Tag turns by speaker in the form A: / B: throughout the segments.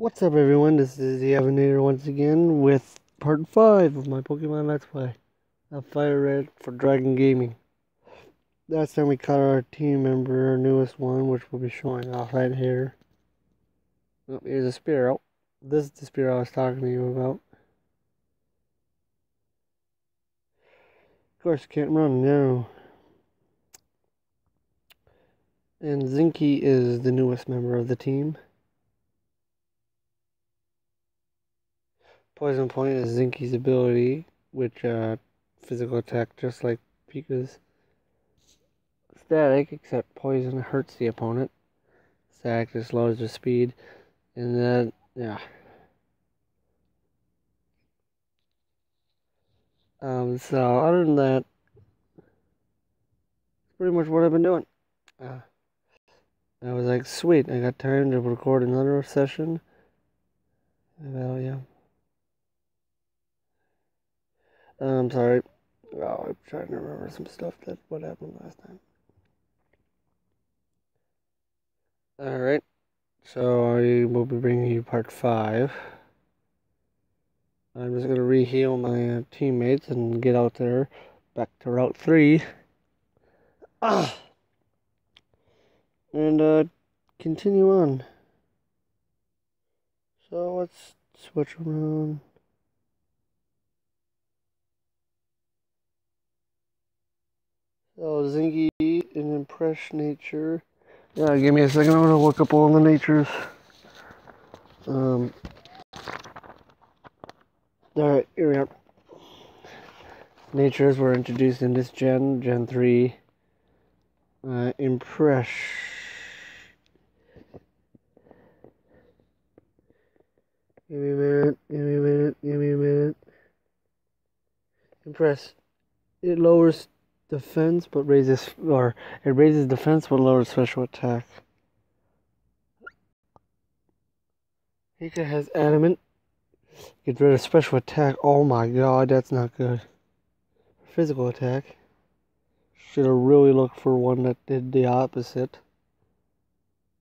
A: What's up everyone, this is the Evanator once again with part 5 of my Pokemon Let's Play of Fire Red for Dragon Gaming. Last time we caught our team member, our newest one, which we'll be showing off right here. Oh, here's a Spearow. This is the Spearow I was talking to you about. Of course, can't run now. And Zinky is the newest member of the team. Poison Point is Zinky's ability, which uh, physical attack just like Pika's. Static, except poison hurts the opponent. Static just lowers the speed. And then, yeah. Um, so, other than that, pretty much what I've been doing. Uh, I was like, sweet, I got time to record another session. Well, yeah. I'm sorry. Oh, I'm trying to remember some stuff that what happened last time. Alright. So I will be bringing you part five. I'm just gonna reheal my uh, teammates and get out there back to Route 3. Ah! And uh, continue on. So let's switch around. So Zinky and Impish Nature. Yeah, give me a second. I'm gonna look up all the natures. Um. All right, here we are. Natures were introduced in this gen, Gen three. Uh, Impish. Give me a minute. Give me a minute. Give me a minute. Impish. It lowers defense but raises or it raises defense but lowers special attack. Pika has adamant. Get rid of special attack. Oh my god, that's not good. Physical attack. Should have really looked for one that did the opposite.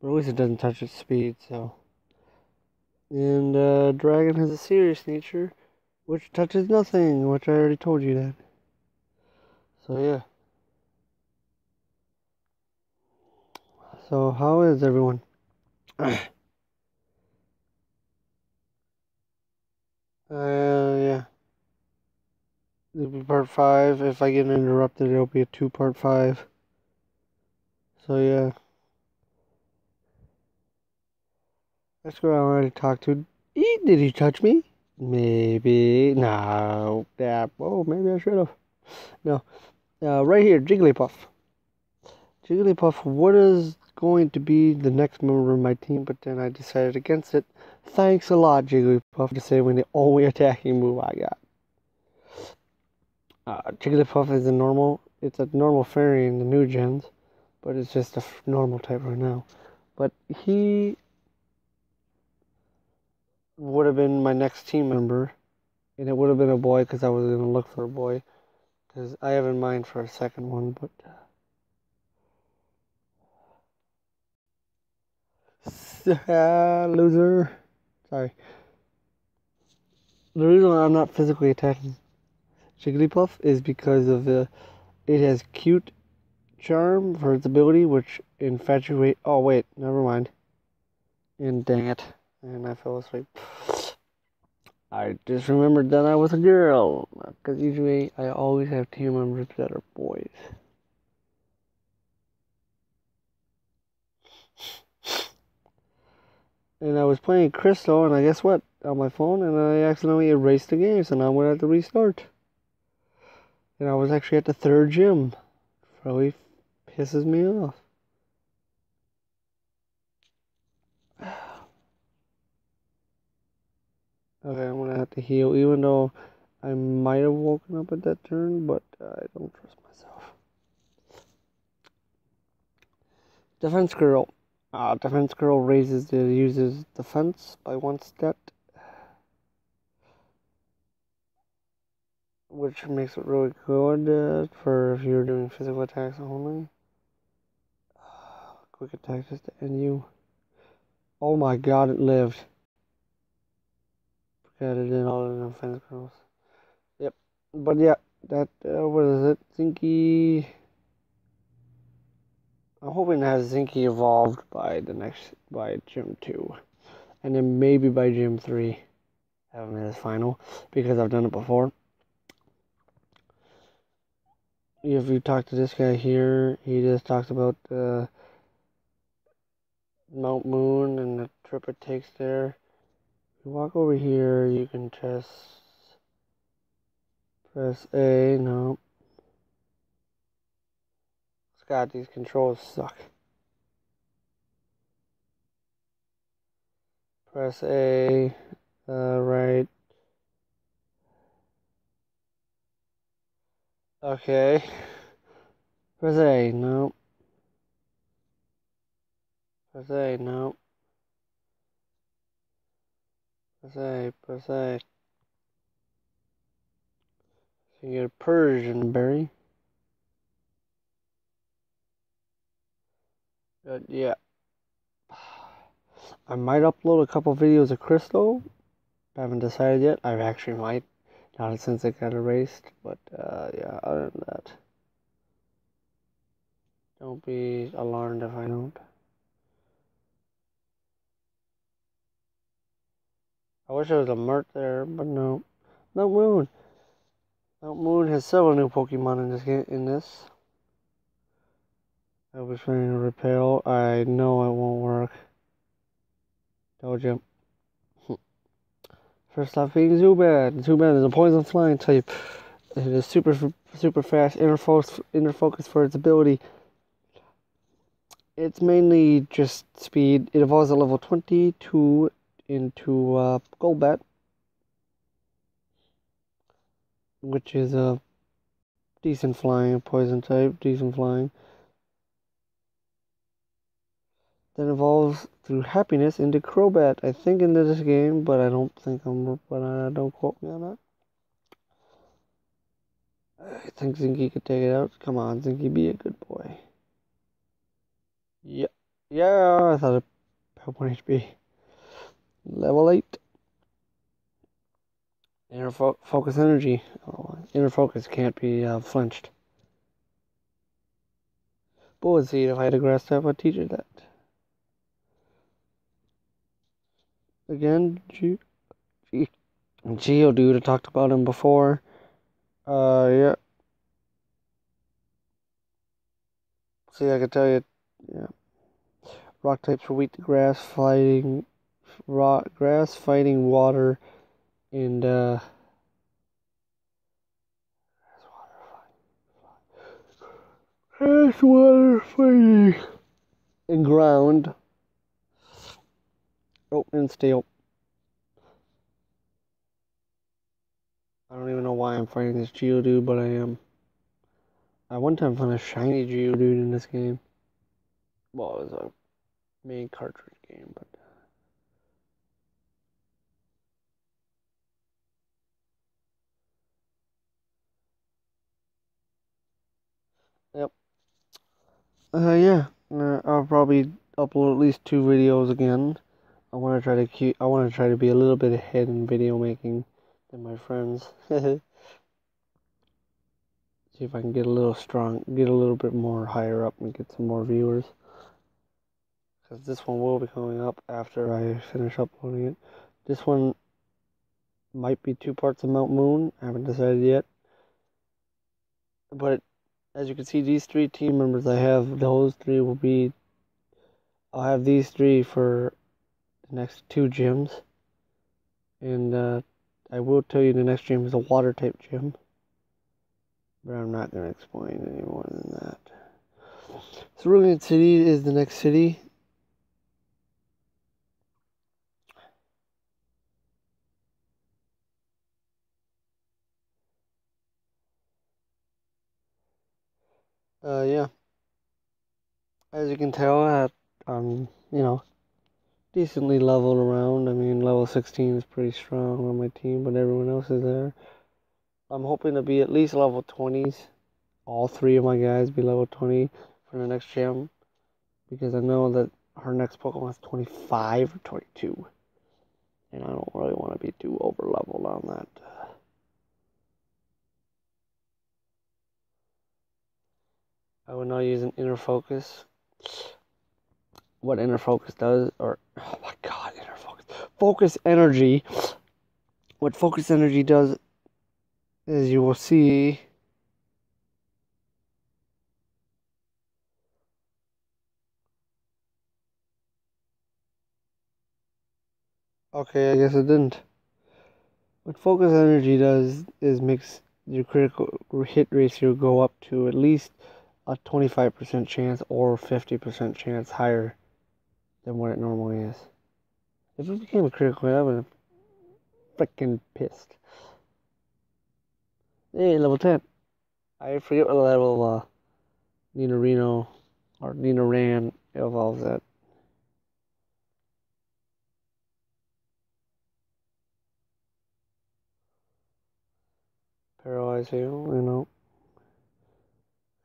A: But at least it doesn't touch its speed, so. And uh, Dragon has a serious nature, which touches nothing, which I already told you that. So yeah. So how is everyone? uh yeah. It'll be part five. If I get interrupted it'll be a two part five. So yeah. That's what I wanted to talk to. Did he touch me? Maybe. No. Yeah. Oh, maybe I should have. No. Uh, right here, Jigglypuff. Jigglypuff, what is going to be the next member of my team, but then I decided against it. Thanks a lot, Jigglypuff, to saving the only attacking move I got. Uh, Jigglypuff is a normal, it's a normal fairy in the new gens, but it's just a normal type right now. But he would have been my next team member, and it would have been a boy because I was going to look for a boy. Because I have in mind for a second one, but. Uh, loser. Sorry. The reason I'm not physically attacking Jigglypuff is because of the. It has cute charm for its ability, which infatuate. Oh, wait, never mind. And dang it. And I fell asleep. I just remembered that I was a girl, because usually I always have team members that are boys. And I was playing Crystal, and I guess what? On my phone, and I accidentally erased the game, so now I'm gonna have to restart. And I was actually at the third gym. Really pisses me off. Okay, I'm gonna have to heal, even though I might have woken up at that turn, but I don't trust myself. Defense Curl. Uh, defense Curl raises the user's defense by one stat. Which makes it really good uh, for if you're doing physical attacks only. Uh, quick attack just to end you. Oh my god, it lived. It in all the fence girls. Yep. But yeah, that uh, what is it? Zinky. I'm hoping to have Zinky evolved by the next by Gym two, and then maybe by Gym three, have him as final because I've done it before. If you talk to this guy here, he just talks about the Mount Moon and the trip it takes there. You walk over here, you can just press A. No. God, these controls suck. Press A, uh, right. Okay. Press A, no. Press A, no. Press A. So you get a Persim berry. But yeah. I might upload a couple videos of Crystal. I haven't decided yet. I actually might. Not since it got erased. But uh, yeah, other than that. Don't be alarmed if I don't. I wish there was a Mert there, but no. No Moon. Mount Moon has several new Pokemon in this game. In this. I was trying to repel. I know it won't work. Told you. First off being Zubat. Zubat is a poison flying type. It is super super fast, inner focus, inner focus for its ability. It's mainly just speed. It evolves at level 22 into uh, Golbat, which is a decent flying, poison type, decent flying. Then evolves through happiness into Crobat. I think into this game, but I don't think I'm. But I don't quote me on that. I think Zinky could take it out. Come on, Zinky, be a good boy. Yeah, yeah. I thought it had one HP. Level eight. Inner fo focus energy. Oh, inner focus can't be uh, flinched. Bullet Seed, If I had a grass type, I'd teach it that. again. G- G- I talked about him before. Uh, yeah. See, I can tell you, yeah. Rock types for wheat, grass, fighting, rock, grass, fighting, water, and uh. Grass, water, fighting, and ground. Oh, and steel. I don't even know why I'm fighting this Geodude, but I am. I one time found a shiny Geodude in this game. Well, it was a main cartridge game, but. Yep. Uh, yeah. Uh, I'll probably upload at least two videos again. I want to try to keep. I want to try to be a little bit ahead in video making than my friends. See if I can get a little strong, get a little bit more higher up, and get some more viewers. Because this one will be coming up after I finish uploading it. This one might be two parts of Mount Moon. I haven't decided yet. But as you can see, these three team members I have, those three will be. I'll have these three for the next two gyms. And uh, I will tell you the next gym is a water type gym. But I'm not going to explain any more than that. Cerulean City is the next city. Uh, yeah. As you can tell, I, um, you know, decently leveled around. I mean, level 16 is pretty strong on my team, but everyone else is there. I'm hoping to be at least level 20s. All three of my guys be level 20 for the next gym. Because I know that her next Pokemon is 25 or 22. And I don't really want to be too over leveled on that. I will now use an inner focus. What inner focus does, or oh my god, inner focus, focus energy. What focus energy does is you will see Okay, I guess it didn't. What focus energy does is makes your critical hit ratio go up to at least a 25% chance or 50% chance higher than what it normally is. If it became a critical hit, I would have freaking pissed. Hey, level 10. I forget what level uh, Reno or Nidoran evolves at. Paralyze you, you know.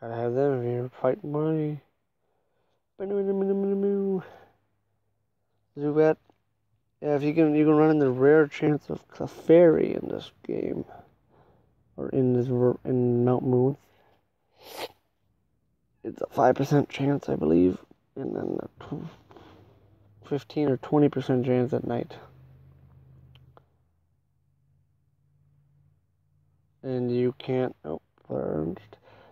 A: Gotta have them you're fighting money. Zubat. Yeah, if you can, you can run in the rare chance of Clefairy in this game, or in this in Mount Moon. It's a five percent chance, I believe, and then a fifteen or twenty percent chance at night. and you can't oh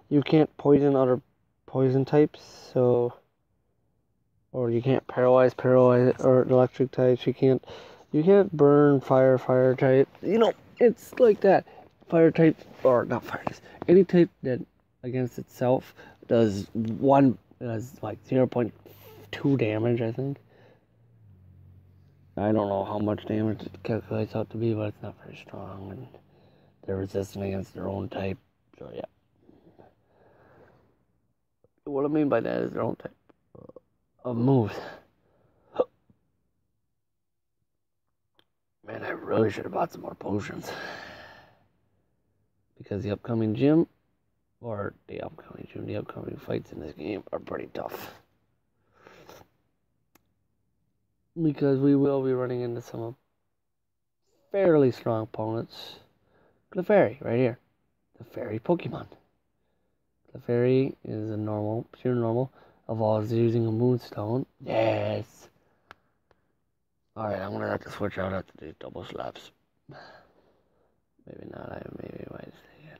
A: you can't poison other poison types so or you can't paralyze paralyze or electric types you can't you can't burn fire fire type you know it's like that fire type or not fire any type that against itself does one does like 0.2 damage i think i don't know how much damage it calculates out to be but it's not very strong and they're resistant against their own type. So yeah. What I mean by that is their own type of moves. Man, I really should have bought some more potions. Because the upcoming gym, or the upcoming gym, the upcoming fights in this game are pretty tough. Because we will be running into some fairly strong opponents. Clefairy, right here. The fairy Pokemon. Clefairy is a normal, pure normal, evolves using a moonstone. Yes! Alright, I'm gonna have to switch out after these double slaps. Maybe not, I maybe might stay in.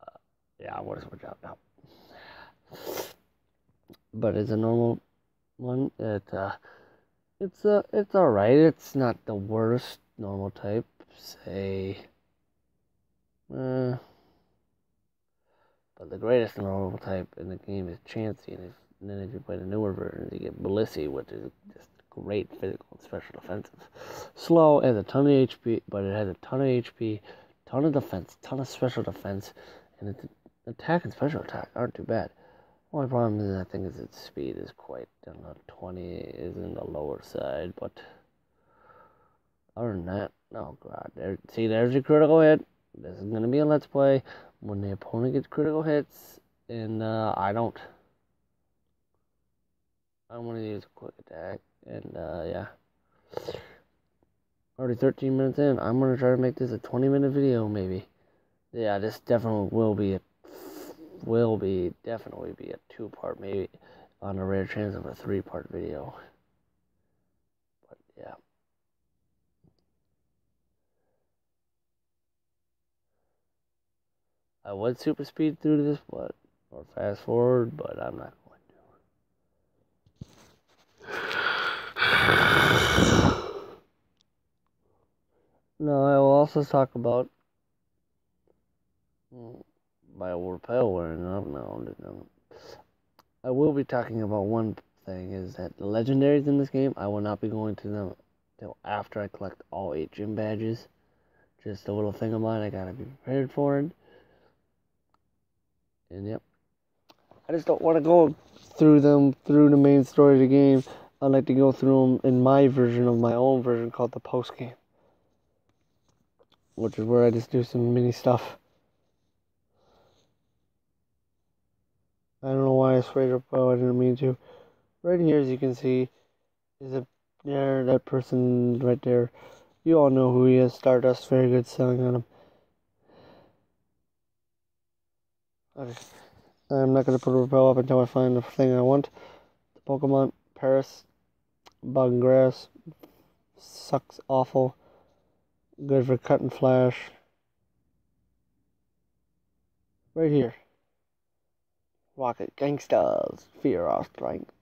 A: Uh, yeah, I'm gonna switch out now. But it's a normal one. It, uh, it's uh, it's alright. It's not the worst normal type. Say, uh, but the greatest normal type in the game is Chansey, and, if, and then if you play the newer versions, you get Blissey, which is just great physical and special defensive. Slow has a ton of HP, but it has a ton of HP, ton of defense, ton of special defense, and its attack and special attack aren't too bad. Only problem is I think is its speed is quite on the 20 is in the lower side, but other than that, oh god, there, see there's your critical hit. This is gonna be a let's play when the opponent gets critical hits, and uh, I don't. I want to use a quick attack, and uh, yeah. Already 13 minutes in. I'm gonna try to make this a 20 minute video, maybe. Yeah, this definitely will be a will be definitely be a two part, maybe on a rare chance of a three part video. But yeah. I would super speed through this, but or fast forward, but I'm not going to. No, I will also talk about. Hmm, by repel wearing up now. I will be talking about one thing is that the legendaries in this game, I will not be going to them until after I collect all eight gym badges. Just a little thing of mine, I gotta be prepared for it. And yep. I just don't want to go through them through the main story of the game. I like to go through them in my version of my own version called the post game, which is where I just do some mini stuff. I don't know why I sprayed up. Oh, I didn't mean to. right here, as you can see, is a there that person right there. You all know who he is. Stardust, very good selling on him. Okay, I'm not gonna put a repel up until I find the thing I want. The Pokemon Paras, Bug and Grass, sucks awful. Good for cut and flash. Right here. Rocket Gangsters, Fear of Strength.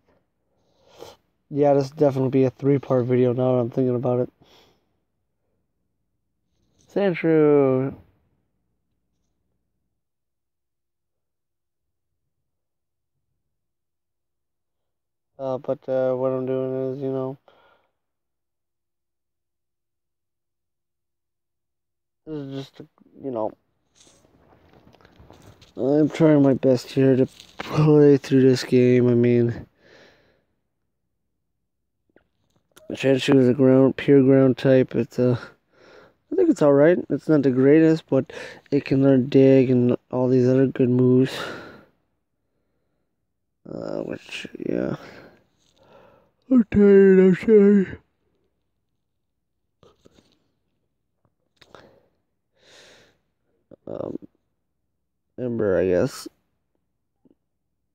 A: Yeah, this definitely be a three part video now that I'm thinking about it. Sandshrew. Uh, but uh, what I'm doing is, you know, this is just, you know, I'm trying my best here to play through this game. I mean, Sandshrew is a ground, pure ground type. It's a, I think it's alright. It's not the greatest, but it can learn dig and all these other good moves. Uh, which, yeah. I'm tired, I'm. Um, Ember, I guess.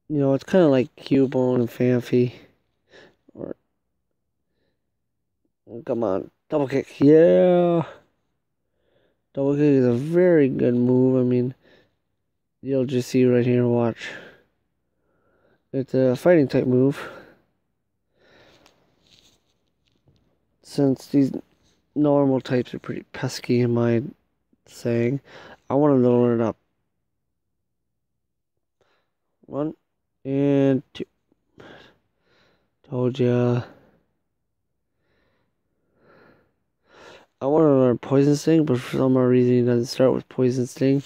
A: You know, it's kind of like Cubone and Phanpy. Or, come on, double kick, yeah. Double kick is a very good move. I mean, you'll just see right here. Watch. It's a fighting type move. Since these normal types are pretty pesky in my saying, I want to learn up. One and two. Told ya. I want to learn Poison Sting, but for some reason he doesn't start with Poison Sting.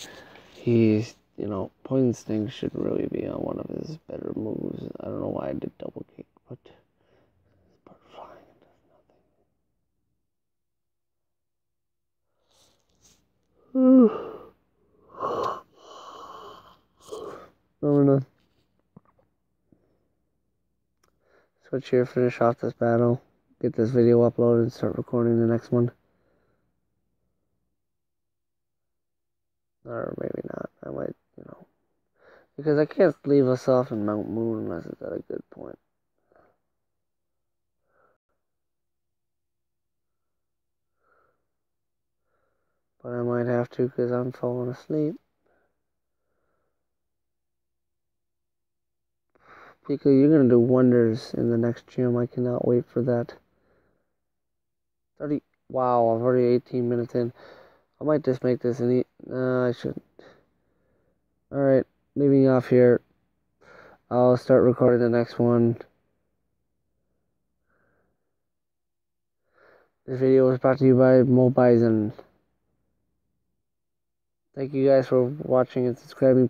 A: He's, you know, Poison Sting should really be on one of his better moves. I don't know why I did double kick, but gonna switch here, finish off this battle, get this video uploaded, and start recording the next one. Or maybe not. I might, you know. Because I can't leave us off in Mount Moon unless it's at a good point. But I might have to because I'm falling asleep. Pico, you're going to do wonders in the next gym. I cannot wait for that. 30. Wow, I'm already 18 minutes in. I might just make this an. E no, I shouldn't. Alright, leaving off here. I'll start recording the next one. This video was brought to you by Mo Bison. Thank you guys for watching and subscribing.